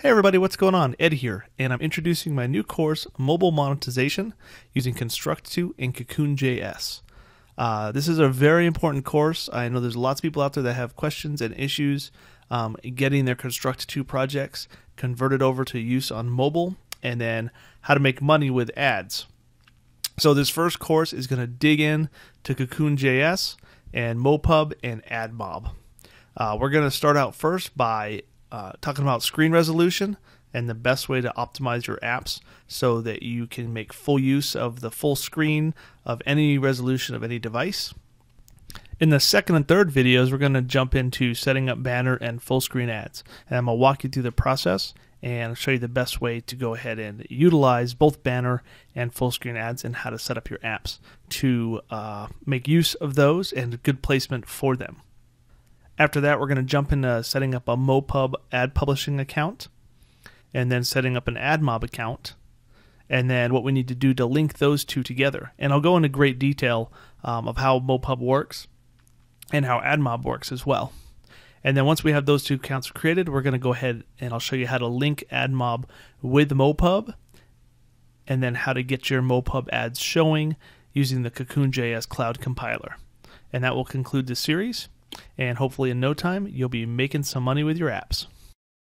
Hey everybody, what's going on? Ed here, and I'm introducing my new course, Mobile Monetization, using Construct2 and Cocoon.js. Uh, this is a very important course. I know there's lots of people out there that have questions and issues um, getting their Construct2 projects converted over to use on mobile, and then how to make money with ads. So this first course is going to dig in to Cocoon.js and Mopub and AdMob. Uh, we're going to start out first by uh, talking about screen resolution and the best way to optimize your apps so that you can make full use of the full screen of any resolution of any device. In the second and third videos, we're going to jump into setting up banner and full screen ads. And I'm going to walk you through the process and show you the best way to go ahead and utilize both banner and full screen ads and how to set up your apps to uh, make use of those and good placement for them. After that, we're going to jump into setting up a Mopub ad publishing account and then setting up an AdMob account and then what we need to do to link those two together. And I'll go into great detail um, of how Mopub works and how AdMob works as well. And then once we have those two accounts created, we're going to go ahead and I'll show you how to link AdMob with Mopub and then how to get your Mopub ads showing using the Cocoon.js Cloud compiler. And that will conclude the series. And hopefully, in no time, you'll be making some money with your apps.